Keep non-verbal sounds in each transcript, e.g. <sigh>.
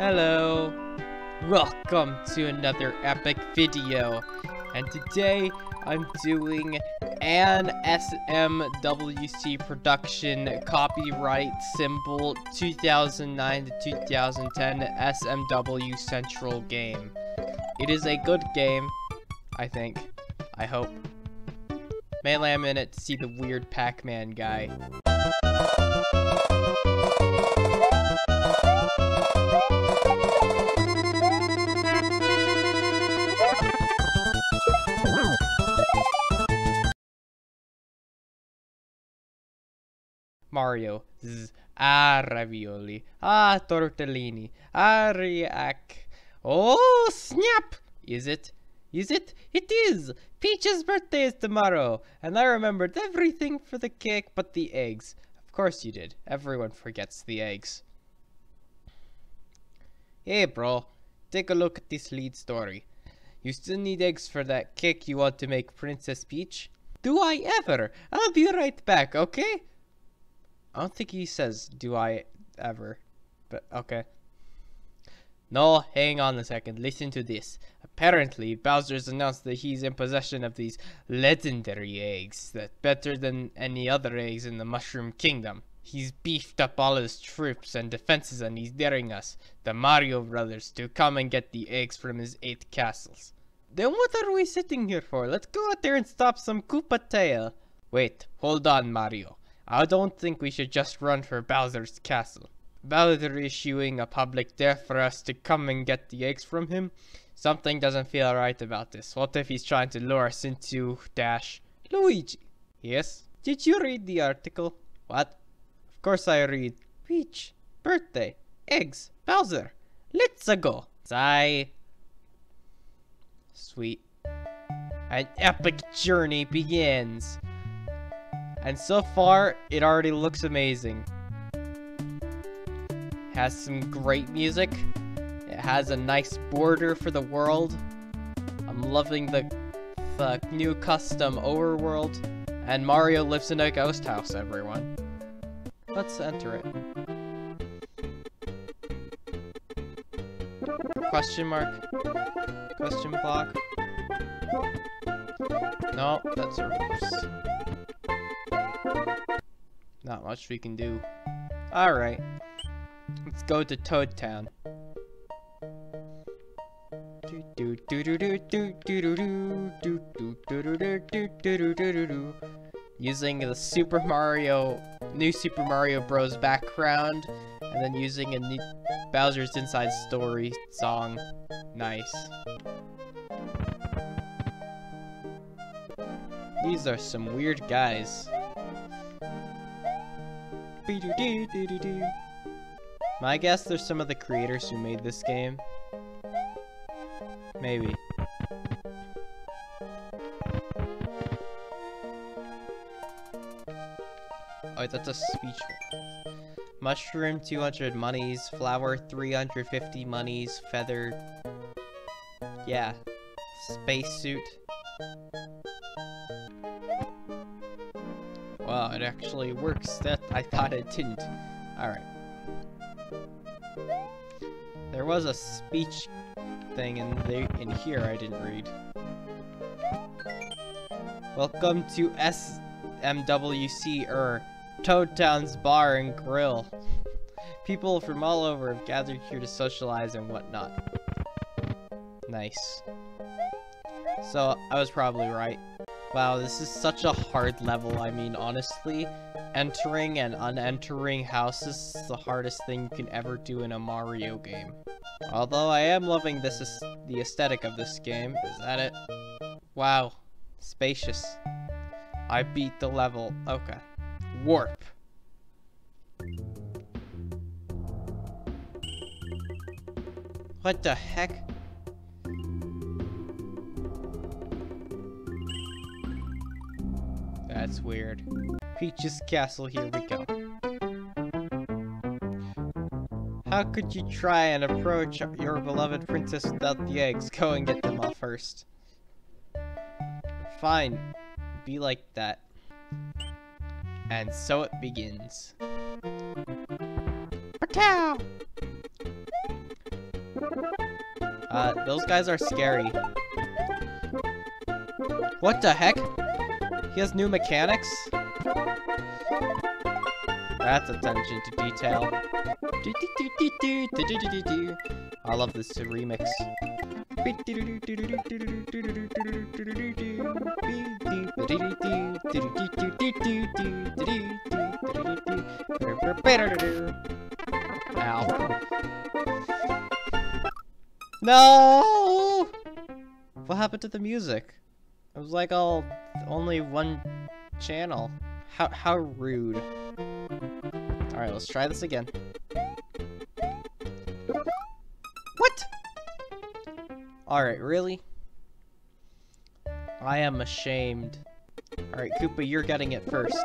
Hello. Welcome to another epic video. And today I'm doing an SMWC production copyright symbol 2009 to 2010 SMW Central game. It is a good game, I think. I hope. Mainly I'm in it to see the weird Pac-Man guy. Mario. Ah, ravioli. Ah, tortellini. Ah, reac. Oh, snap! Is it? Is it? It is! Peach's birthday is tomorrow, and I remembered everything for the cake but the eggs. Of course you did. Everyone forgets the eggs. Hey, bro. Take a look at this lead story. You still need eggs for that cake you want to make Princess Peach? Do I ever? I'll be right back, okay? I don't think he says, do I ever. But, okay. No, hang on a second. Listen to this. Apparently, Bowser's announced that he's in possession of these legendary eggs that better than any other eggs in the Mushroom Kingdom. He's beefed up all his troops and defenses and he's daring us, the Mario brothers, to come and get the eggs from his eight castles. Then what are we sitting here for? Let's go out there and stop some Koopa tail. Wait, hold on, Mario. I don't think we should just run for Bowser's castle. Bowser issuing a public death for us to come and get the eggs from him? Something doesn't feel right about this. What if he's trying to lure us into dash Luigi? Yes? Did you read the article? What? Course I read. Peach, birthday, eggs, Bowser. Let's go. Sigh. Sweet. An epic journey begins. And so far, it already looks amazing. Has some great music. It has a nice border for the world. I'm loving the, the new custom overworld. And Mario lives in a ghost house, everyone. Let's enter it. Question mark? Question block? No, that's a roost. Not much we can do. Alright. Let's go to Toad Town. Using the Super Mario, new Super Mario Bros. background, and then using a new Bowser's Inside Story song. Nice. These are some weird guys. My guess there's some of the creators who made this game. Maybe. Oh, that's a speech. Mushroom, 200 monies. Flower, 350 monies. Feather. Yeah. Spacesuit. Wow, it actually works. That I thought it didn't. Alright. There was a speech thing in the in here I didn't read. Welcome to SMWC er Toad Town's Bar and Grill. People from all over have gathered here to socialize and whatnot. Nice. So, I was probably right. Wow, this is such a hard level. I mean, honestly, entering and unentering houses is the hardest thing you can ever do in a Mario game. Although I am loving this is the aesthetic of this game. Is that it? Wow. Spacious. I beat the level. Okay. Warp. What the heck? That's weird. Peach's castle, here we go. How could you try and approach your beloved princess without the eggs? Go and get them all first. Fine. Be like that. And so it begins. Pacow! Uh, those guys are scary. What the heck? He has new mechanics? That's attention to detail. I love this remix. Ow. No! What happened to the music? It was like all only one channel. How how rude. Alright, let's try this again. What? Alright, really? I am ashamed. Alright, Koopa, you're getting it first.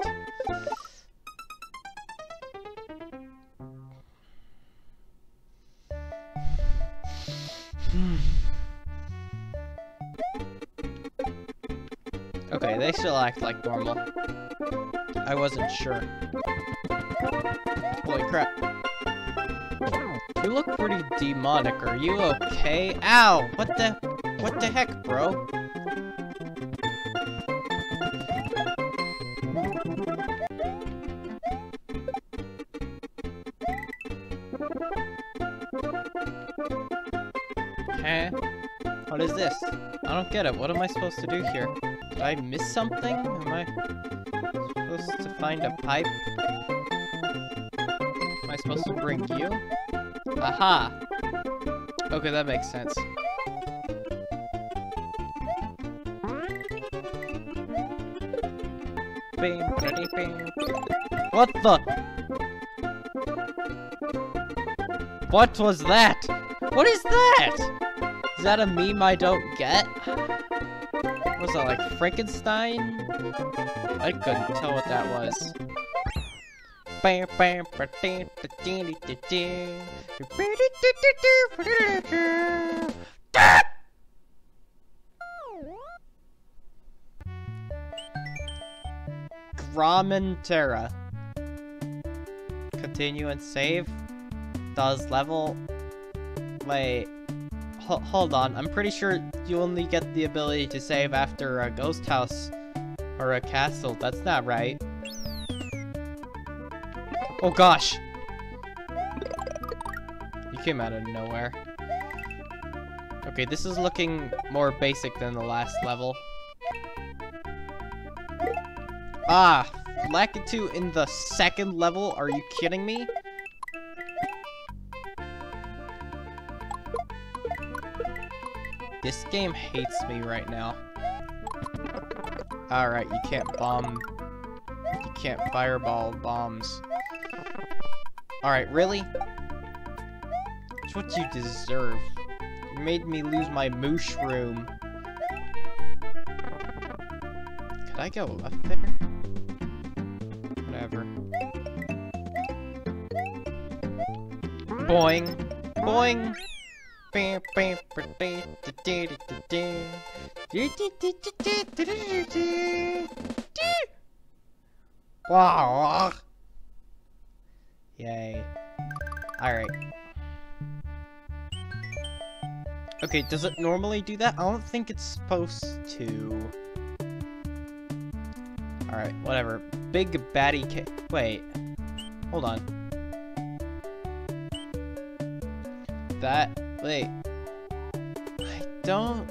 okay, they still act like normal. I wasn't sure. Holy crap. You look pretty demonic. Are you okay? Ow! What the... What the heck, bro? Get it. What am I supposed to do here? Did I miss something? Am I supposed to find a pipe? Am I supposed to bring you? Aha! Okay, that makes sense. What the? What was that? What is that? Is that a meme I don't get? That like Frankenstein? I couldn't tell what that was. Gramentera. Continue and save. Does level... Wait. Hold on. I'm pretty sure you only get the ability to save after a ghost house or a castle. That's not right. Oh gosh! You came out of nowhere. Okay, this is looking more basic than the last level. Ah! Lakitu in the second level? Are you kidding me? This game hates me right now. Alright, you can't bomb... You can't fireball bombs. Alright, really? It's what you deserve. You made me lose my moosh room. Could I go up there? Whatever. Boing! Boing! Wow! Yay. Alright. Okay, does it normally do that? I don't think it's supposed to. Alright, whatever. Big baddie ca- Wait. Hold on. That- Wait. Don't...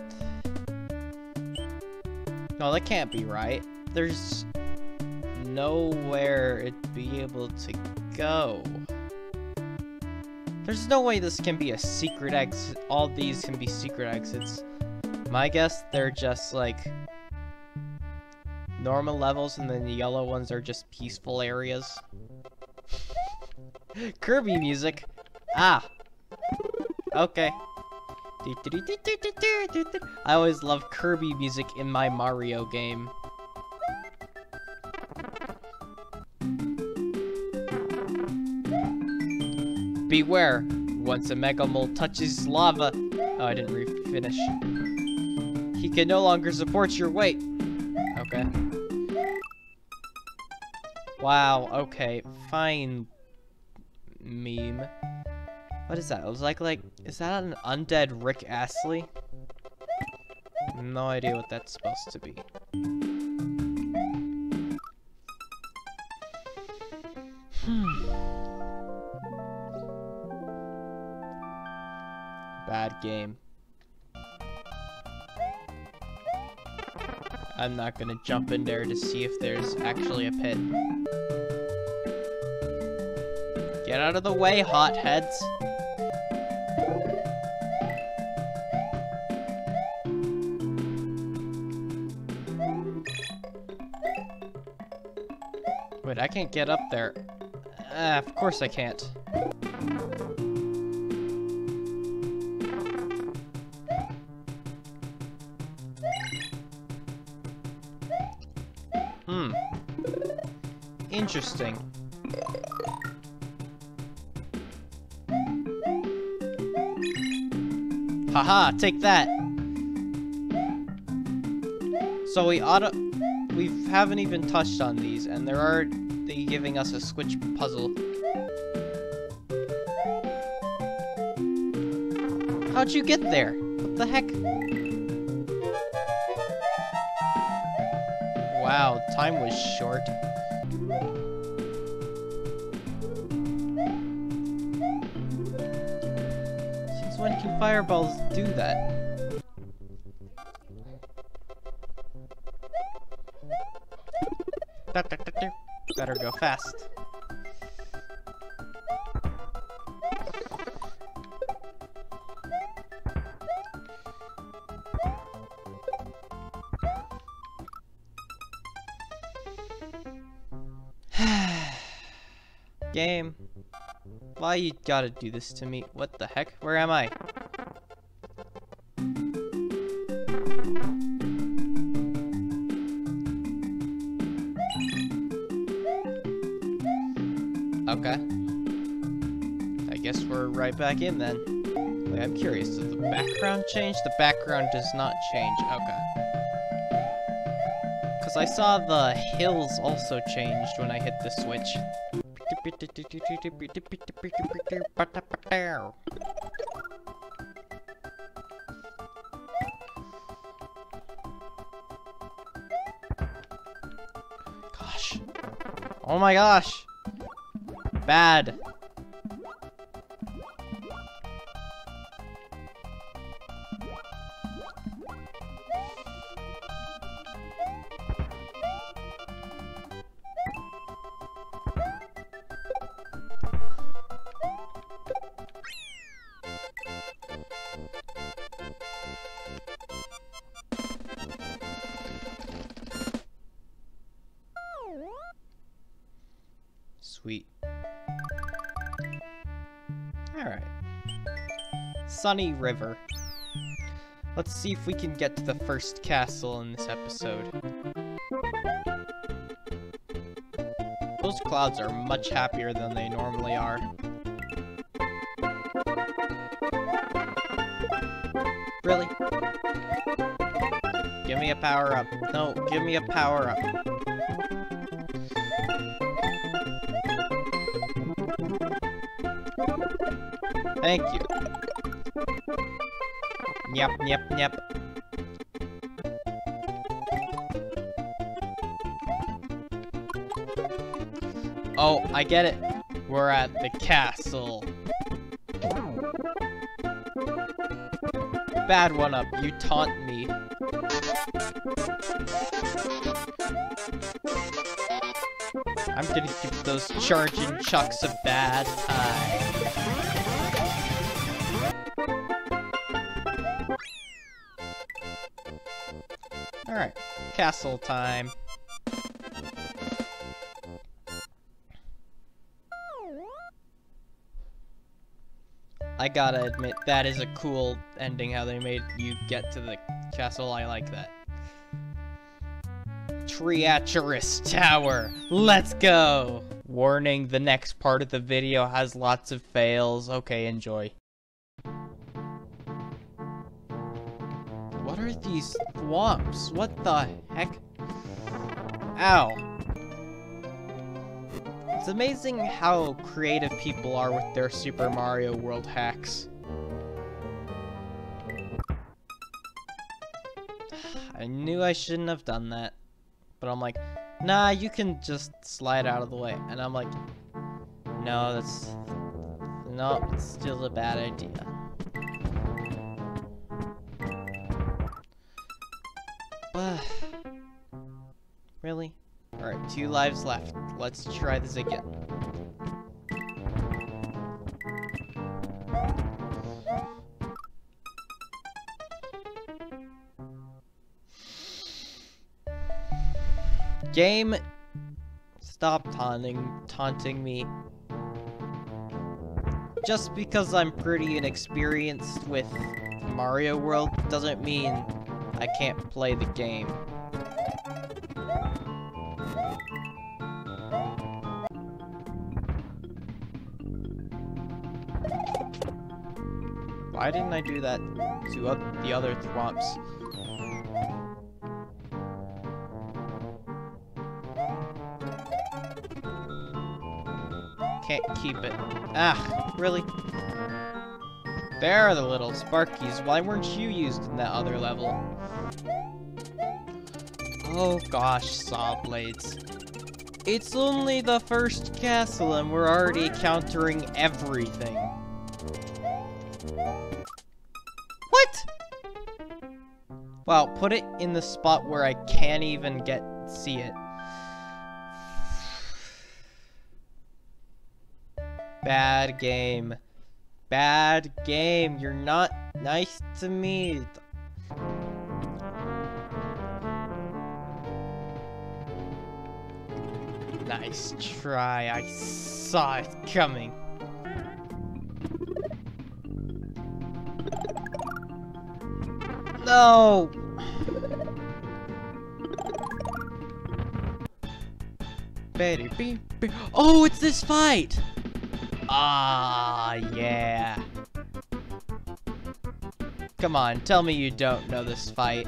No, that can't be right. There's nowhere it'd be able to go. There's no way this can be a secret exit. All these can be secret exits. My guess, they're just like normal levels and then the yellow ones are just peaceful areas. <laughs> Kirby music. Ah. Okay. I always love Kirby music in my Mario game. Beware, once a Mega Mole touches lava... Oh, I didn't finish. He can no longer support your weight. Okay. Wow, okay, fine, meme. What is that? It was like, like, is that an undead Rick Astley? No idea what that's supposed to be. Hmm. Bad game. I'm not gonna jump in there to see if there's actually a pit. Get out of the way, hotheads! Wait, I can't get up there. Uh, of course I can't. Hmm. Interesting. Haha, take that! So we oughta- we haven't even touched on these, and they're already giving us a switch puzzle. How'd you get there? What the heck? Wow, time was short. Since when can fireballs do that? Better go fast. <sighs> Game. Why you gotta do this to me? What the heck? Where am I? Okay. I guess we're right back in then. Wait, I'm curious, does the background change? The background does not change. Okay. Because I saw the hills also changed when I hit the switch. Gosh. Oh my gosh. Bad. River. Let's see if we can get to the first castle in this episode. Those clouds are much happier than they normally are. Really? Give me a power up. No, give me a power up. Thank you. Yep, yep, yep. Oh, I get it. We're at the castle. Bad one up. You taunt me. I'm gonna give those charging chucks a bad time. Castle time. I gotta admit, that is a cool ending, how they made you get to the castle. I like that. Triaturus Tower. Let's go! Warning, the next part of the video has lots of fails. Okay, enjoy. These thwomps? What the heck? Ow. It's amazing how creative people are with their Super Mario World hacks. <sighs> I knew I shouldn't have done that. But I'm like, nah, you can just slide out of the way. And I'm like, no, that's... No, it's still a bad idea. Really? Alright, two lives left. Let's try this again. Game, stop taunting, taunting me. Just because I'm pretty inexperienced with Mario World doesn't mean I can't play the game. Why didn't I do that to the other Thwomps? Can't keep it. Ah, really? There are the little Sparkies. Why weren't you used in that other level? Oh gosh, saw blades. It's only the first castle and we're already countering everything. What? Well, put it in the spot where I can't even get see it. Bad game. Bad game. You're not nice to me. Nice try. I saw it coming. No! Better be, be Oh, it's this fight! Ah, yeah. Come on, tell me you don't know this fight.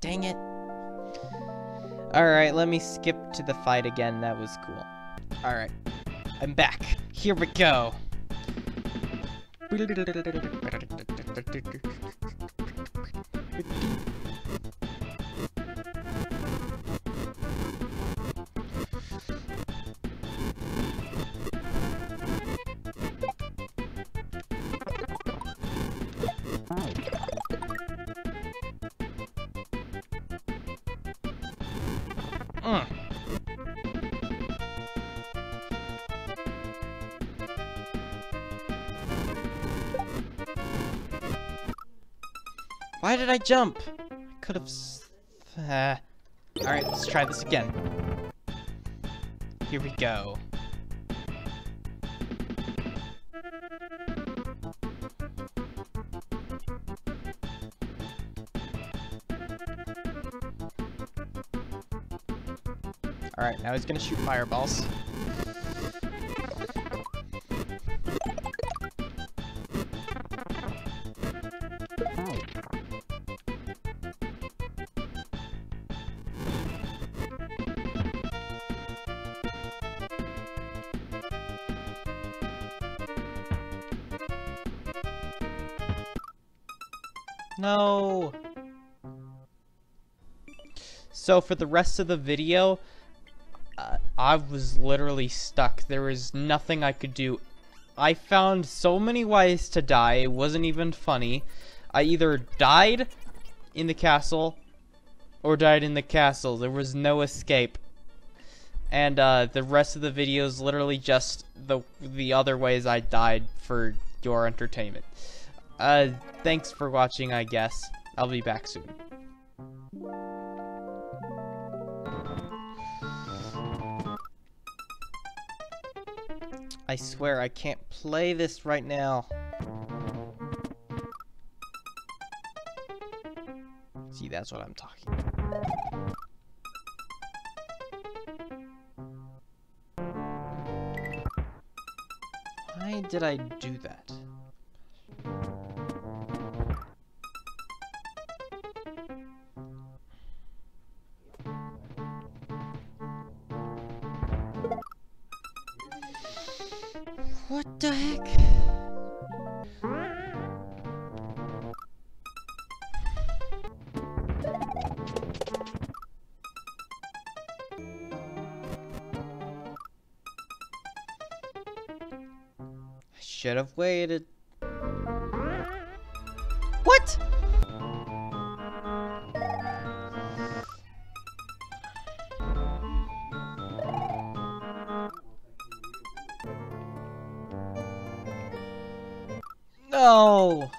Dang it. Alright, let me skip to the fight again. That was cool. Alright. I'm back. Here we go. Why did I jump? I could have... Uh, Alright, let's try this again. Here we go. Alright, now he's gonna shoot fireballs. So for the rest of the video, uh, I was literally stuck. There was nothing I could do. I found so many ways to die, it wasn't even funny. I either died in the castle or died in the castle. There was no escape. And uh, the rest of the video is literally just the the other ways I died for your entertainment. Uh, thanks for watching, I guess. I'll be back soon. I swear I can't play this right now. See, that's what I'm talking about. Why did I do that? Waited. What? No!